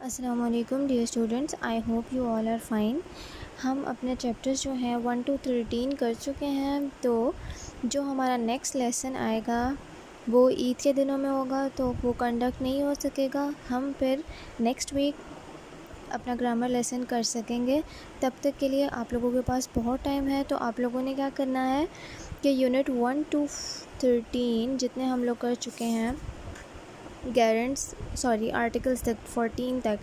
अस्सलाम वालेकुम dear students I hope you all are fine हम अपने चैप्टर्स जो हैं वन टू थर्टीन कर चुके हैं। तो जो हमारा नेक्स्ट लेसन आएगा, वो ईद के दिनों में होगा तो वो कंडक्ट नहीं हो सकेगा। हम फिर नेक्स्ट वीक अपना ग्रामर लेसन कर सकेंगे। तब तक के लिए आप लोगों के पास बहुत टाइम है। तो आप लोगों ने क्या करना है कि यूनिट वन टू थर्टीन जितने हम लोग कर चुके हैं गारंट्स सॉरी आर्टिकल्स तक फोर्टीन तक।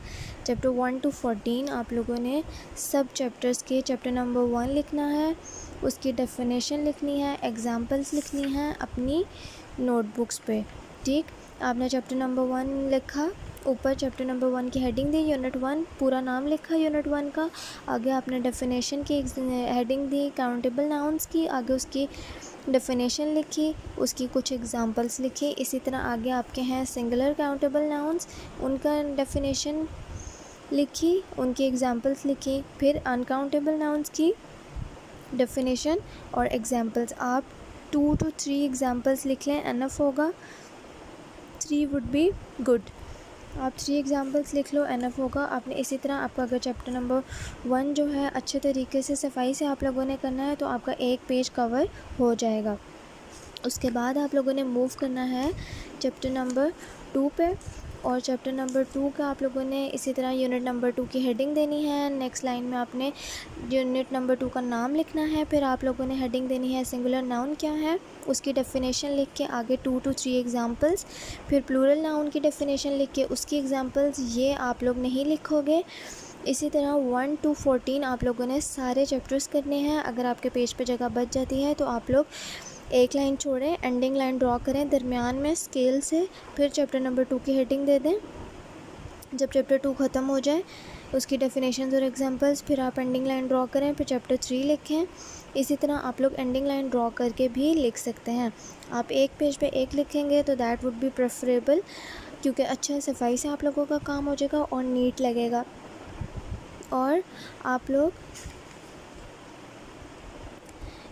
चैप्टर वन टू फोर्टीन आप लोगों ने सब चैप्टर्स के चैप्टर नंबर वन लिखना है, उसकी डेफिनेशन लिखनी है एग्जांपल्स लिखनी है अपनी नोटबुक्स पे। ठीक? आपने चैप्टर नंबर वन लिखा, ऊपर चैप्टर नंबर वन की हेडिंग दी यूनिट वन पूरा नाम लिखा यूनिट वन का। आगे आपने डेफिनेशन की हेडिंग दी काउंटेबल नाउंस की, आगे उसकी डेफिनेशन लिखी, उसकी कुछ एग्जांपल्स लिखी। इसी तरह आगे आपके हैं सिंगुलर काउंटेबल नाउंस उनका डेफिनेशन लिखी, उनकी एग्जांपल्स लिखी। फिर अनकाउंटेबल नाउंस की डेफिनेशन और एग्जांपल्स आप टू टू थ्री एग्जांपल्स लिख लें एनफ होगा। थ्री वुड बी गुड आप थ्री एग्जांपल्स लिख लो एन एनफ होगा। आपने इसी तरह आपका अगर चैप्टर नंबर वन जो है अच्छे तरीके से, सफ़ाई से आप लोगों ने करना है तो आपका एक पेज कवर हो जाएगा। उसके बाद आप लोगों ने मूव करना है चैप्टर नंबर टू पे। और चैप्टर नंबर टू का आप लोगों ने इसी तरह यूनिट नंबर टू की हेडिंग देनी है। नेक्स्ट लाइन में आपने यूनिट नंबर टू का नाम लिखना है। फिर आप लोगों ने हेडिंग देनी है सिंगुलर नाउन क्या है? उसकी डेफिनेशन लिख के आगे टू टू थ्री एग्जांपल्स फिर प्लूरल नाउन की डेफिनेशन लिख के उसकी एग्ज़ाम्पल्स ये आप लोग नहीं लिखोगे। इसी तरह वन टू फोर्टीन आप लोगों ने सारे चैप्टर्स करने हैं। अगर आपके पेज पे जगह बच जाती है तो आप लोग एक लाइन छोड़ें एंडिंग लाइन ड्रॉ करें, दरमियान में स्केल से फिर चैप्टर नंबर टू की हेडिंग दे दें। जब चैप्टर टू ख़त्म हो जाए, उसकी डेफिनेशन और एग्जांपल्स फिर आप एंडिंग लाइन ड्रॉ करें, फिर चैप्टर थ्री लिखें। इसी तरह आप लोग एंडिंग लाइन ड्रॉ करके भी लिख सकते हैं। आप एक पेज पे एक लिखेंगे तो दैट वुड बी प्रेफरेबल क्योंकि अच्छा सफ़ाई से आप लोगों का काम हो जाएगा और नीट लगेगा। और आप लोग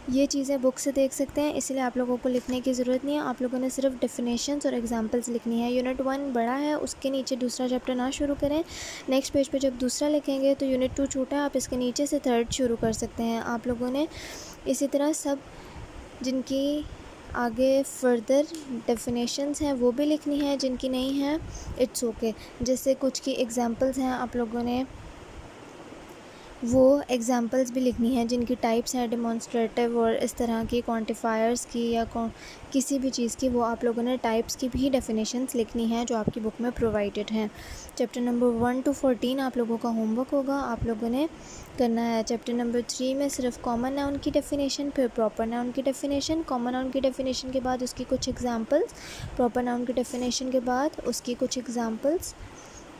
ये चीज़ें बुक से देख सकते हैं, इसलिए आप लोगों को लिखने की ज़रूरत नहीं है। आप लोगों ने सिर्फ़ डेफिनेशंस और एग्जांपल्स लिखनी है। यूनिट वन बड़ा है, उसके नीचे दूसरा चैप्टर ना शुरू करें। नेक्स्ट पेज पे जब दूसरा लिखेंगे तो यूनिट टू छोटा आप इसके नीचे से थर्ड शुरू कर सकते हैं। आप लोगों ने इसी तरह सब जिनकी आगे फर्दर डेफिनेशंस हैं, वो भी लिखनी है, जिनकी नहीं है इट्स ओके. जैसे कुछ की एग्ज़ाम्पल्स हैं, आप लोगों ने वो एग्ज़ाम्पल्स भी लिखनी है जिनकी टाइप्स हैं डिमॉन्स्ट्रेटिव और इस तरह की क्वान्टिफायर्स की या किसी भी चीज़ की, वो आप लोगों ने टाइप्स की भी डेफिनेशंस लिखनी है जो आपकी बुक में प्रोवाइडेड हैं। Chapter number one to fourteen आप लोगों का होमवर्क होगा, आप लोगों ने करना है। चैप्टर नंबर थ्री में सिर्फ़ कॉमन नाउन की डेफिनेशन फिर प्रॉपर नाउन की डेफिनेशन कॉमन नाउन की डेफिनेशन के बाद उसकी कुछ एग्ज़ाम्पल्स प्रॉपर नाउन की डेफिनेशन के बाद उसकी कुछ एग्ज़ाम्पल्स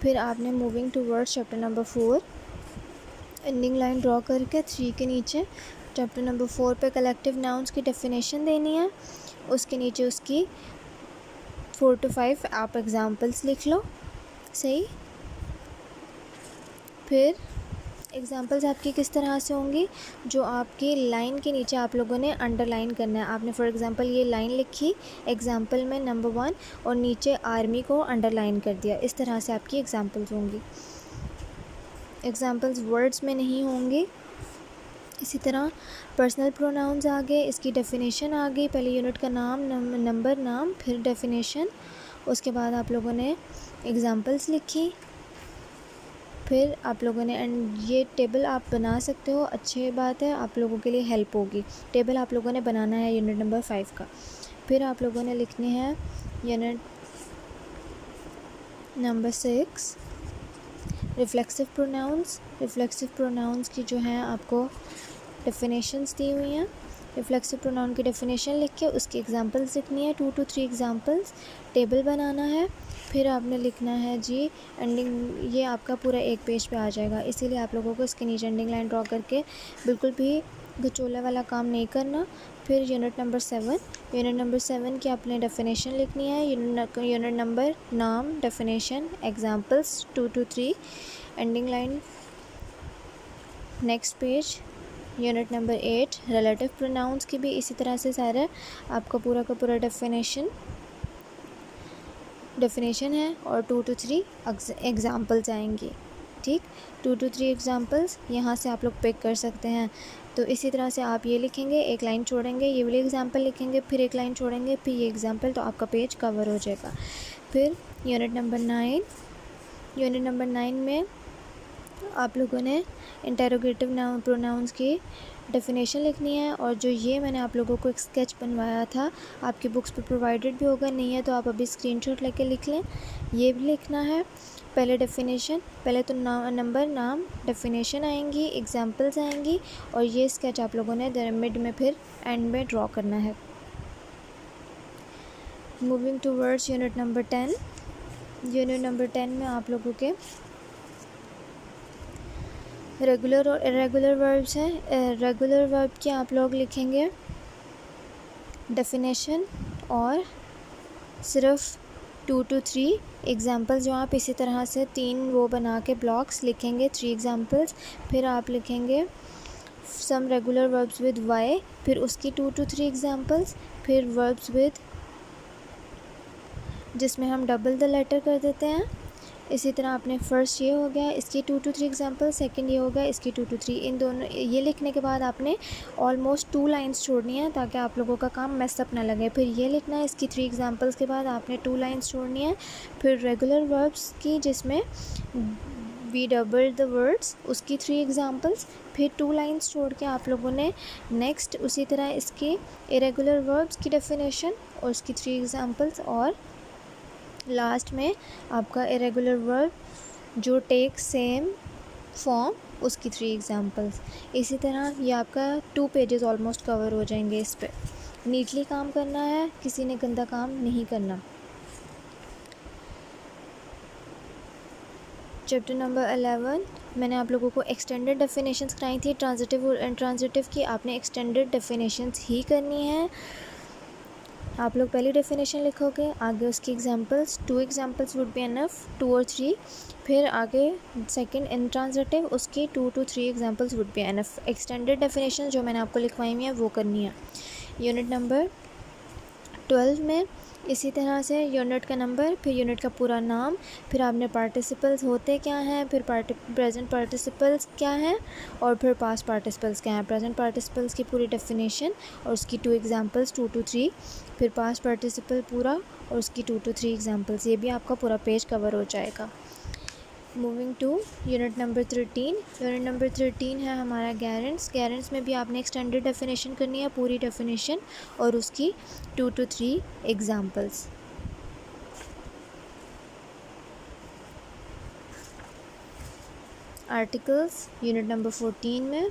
फिर आपने moving towards chapter number four ending line draw करके थ्री के नीचे चैप्टर नंबर फोर पे कलेक्टिव नाउन्स की डेफिनेशन देनी है। उसके नीचे उसकी फोर टू फाइव आप एग्ज़ाम्पल्स लिख लो। सही? फिर एग्ज़ाम्पल्स आपकी किस तरह से होंगी? जो आपकी लाइन के नीचे आप लोगों ने अंडरलाइन करना है। आपने फॉर एग्ज़ाम्पल ये लाइन लिखी एग्ज़ाम्पल में नंबर वन और नीचे आर्मी को अंडरलाइन कर दिया। इस तरह से आपकी एग्ज़ाम्पल्स होंगी। एग्ज़ाम्पल्स वर्ड्स में नहीं होंगे। इसी तरह पर्सनल प्रोनाउंस आ गए, इसकी डेफिनेशन आ गई। पहले यूनिट का नाम नंबर नाम, फिर डेफिनेशन उसके बाद आप लोगों ने एग्ज़ाम्पल्स लिखी। फिर आप लोगों ने एंड ये टेबल आप बना सकते हो। अच्छी बात है, आप लोगों के लिए हेल्प होगी। टेबल आप लोगों ने बनाना है यूनिट नंबर फाइव का। फिर आप लोगों ने लिखनी है unit number six reflexive pronouns reflexive pronouns की जो है आपको डेफिनेशंस दी हुई हैं। रिफ्लेक्सिव प्रोनाउन की डेफिनेशन लिख के उसकी एग्जांपल्स लिखनी है। Two to three examples table बनाना है। फिर आपने लिखना है जी एंडिंग ये आपका पूरा एक पेज पे आ जाएगा। इसीलिए आप लोगों को इसके नीचे एंडिंग लाइन ड्रॉ करके बिल्कुल भी गचोले वाला काम नहीं करना। फिर unit number seven unit number seven की आपने डेफिनेशन लिखनी है। यूनिट नंबर नाम definition examples two to three ending line next page unit number eight relative pronouns की भी इसी तरह से सारा। आपका पूरा का पूरा डेफिनेशन डेफिनेशन है और टू टू थ्री एग्ज़ाम्पल्स आएँगी। ठीक? टू टू थ्री एग्ज़ाम्पल्स यहाँ से आप लोग पिक कर सकते हैं। तो इसी तरह से आप ये लिखेंगे, एक लाइन छोड़ेंगे, ये वाली एग्ज़ाम्पल लिखेंगे, फिर एक लाइन छोड़ेंगे, फिर ये एग्ज़ाम्पल तो आपका पेज कवर हो जाएगा। फिर unit number nine unit number nine में आप लोगों ने इंटेरोगेटिव नाउन प्रोनाउंस की डेफिनेशन लिखनी है और जो ये मैंने आप लोगों को एक स्केच बनवाया था आपकी बुक्स पे प्रोवाइडेड भी होगा नहीं है तो आप अभी स्क्रीनशॉट लेके लिख लें। ये भी लिखना है। पहले डेफिनेशन पहले तो ना, नंबर नाम डेफिनेशन आएँगी एग्जांपल्स आएँगी और ये स्केच आप लोगों ने मिड में फिर एंड में ड्रॉ करना है। Moving towards unit number ten unit number ten में आप लोगों के रेगुलर और इरेगुलर वर्ब्स हैं। रेगुलर वर्ब के आप लोग लिखेंगे? डेफिनेशन और सिर्फ़ टू टू थ्री एग्ज़ाम्पल्स जो आप इसी तरह से तीन वो बना के ब्लॉक्स लिखेंगे थ्री एग्ज़ाम्पल्स फिर आप लिखेंगे some regular verbs with Y फिर उसकी टू टू थ्री एग्ज़ाम्पल्स फिर वर्ब्स विद जिसमें हम डबल द लेटर कर देते हैं। इसी तरह आपने फ़र्स्ट ये हो गया, इसकी two to three example second ये हो गया, इसकी टू टू थ्री इन दोनों, ये लिखने के बाद आपने ऑलमोस्ट टू लाइंस छोड़नी है ताकि आप लोगों का काम मेसअप ना लगे। फिर ये लिखना है, इसकी थ्री एग्जांपल्स के बाद आपने टू लाइंस छोड़नी है, फिर रेगुलर वर्ब्स की जिसमें वी डबल द वर्ड्स उसकी थ्री एग्जांपल्स फिर टू लाइंस छोड़ के आप लोगों ने नेक्स्ट उसी तरह इसके इरेगुलर वर्ब्स की डेफिनेशन और उसकी थ्री एग्जांपल्स और लास्ट में आपका इरेगुलर वर्ब जो टेक सेम फॉर्म उसकी थ्री एग्जांपल्स इसी तरह ये आपका टू पेजेस ऑलमोस्ट कवर हो जाएँगे इस पर नीटली काम करना है, किसी ने गंदा काम नहीं करना। चैप्टर नंबर अलेवन मैंने आप लोगों को एक्सटेंडेड डेफिनेशंस कराई थी। ट्रांजिटिव और ट्रांजिटिव की आपने एक्सटेंडेड डेफिनेशंस ही करनी है। आप लोग पहली डेफिनेशन लिखोगे, आगे उसकी examples two examples would be enough two और थ्री फिर आगे सेकंड इन ट्रांजिटिव उसकी two two three examples would be enough extended definition जो मैंने आपको लिखवाई हुई है, वो करनी है। यूनिट नंबर ट्वेल्व में इसी तरह से यूनिट का नंबर फिर यूनिट का पूरा नाम, फिर आपने पार्टिसिपल्स होते क्या हैं, फिर प्रेजेंट पार्टिसिपल्स क्या हैं, और फिर पास पार्टिसिपल्स क्या हैं। प्रेजेंट पार्टिसिपल्स की पूरी डेफिनेशन और उसकी two examples two two three फिर पास पार्टिसिपल पूरा और उसकी टू टू थ्री एग्जांपल्स ये भी आपका पूरा पेज कवर हो जाएगा। Moving to unit number thirteen unit number thirteen है हमारा गैरेंट्स गैरेंट्स में भी आपने एक्सटेंडेड डेफिनेशन करनी है, पूरी डेफिनेशन और उसकी two two three examples articles unit number fourteen में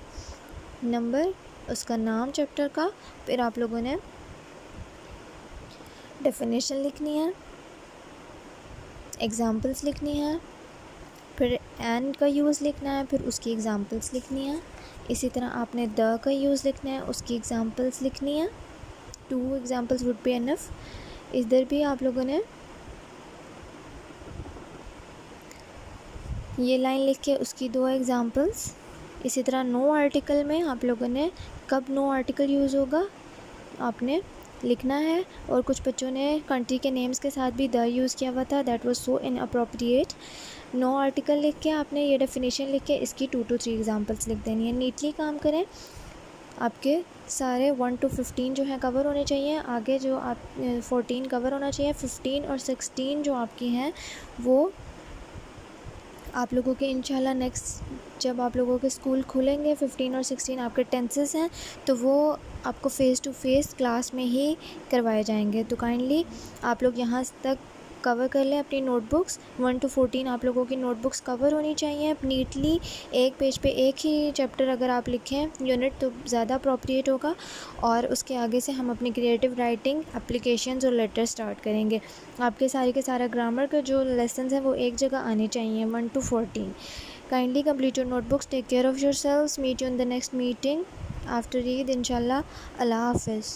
नंबर उसका नाम चैप्टर का, फिर आप लोगों ने डेफिनेशन लिखनी है एग्ज़ाम्पल्स लिखनी है फिर एन का यूज़ लिखना है, फिर उसकी एग्ज़ाम्पल्स लिखनी है। इसी तरह आपने द का यूज़ लिखना है, उसकी एग्ज़ाम्पल्स लिखनी है। Two examples would be enough इधर भी आप लोगों ने ये लाइन लिख के उसकी दो एग्ज़ाम्पल्स इसी तरह नो आर्टिकल में आप लोगों ने कब नो आर्टिकल यूज़ होगा, आपने लिखना है और कुछ बच्चों ने कंट्री के नेम्स के साथ भी द यूज़ किया हुआ था that was so inappropriate no article लिख के आपने ये डेफिनेशन लिख के इसकी टू टू थ्री एग्जांपल्स लिख देनी है। नीटली काम करें। आपके सारे वन टू फिफ्टीन जो है कवर होने चाहिए। आगे जो आप फोर्टीन कवर होना चाहिए। फिफ्टीन और सिक्सटीन जो आपकी हैं, वो आप लोगों के इंशाल्लाह नेक्स्ट जब आप लोगों के स्कूल खुलेंगे फिफ्टीन और सिक्सटीन आपके टेंसेस हैं तो वो आपको फ़ेस टू फेस क्लास में ही करवाए जाएँगे। तो काइंडली आप लोग यहाँ तक कवर कर लें अपनी नोटबुक्स वन टू फोर्टीन आप लोगों की नोटबुक्स कवर होनी चाहिए। नीटली एक पेज पे एक ही चैप्टर अगर आप लिखें यूनिट तो ज़्यादा अप्रोप्रिएट होगा। और उसके आगे से हम अपनी क्रिएटिव राइटिंग एप्लीकेशन और लेटर स्टार्ट करेंगे। आपके सारे के सारा ग्रामर का जो लेसन हैं, वो एक जगह आने चाहिए। One two fourteen kindly complete your notebooks. Take care of yourselves. Meet you in the next meeting. After eid inshallah. Allah hafiz.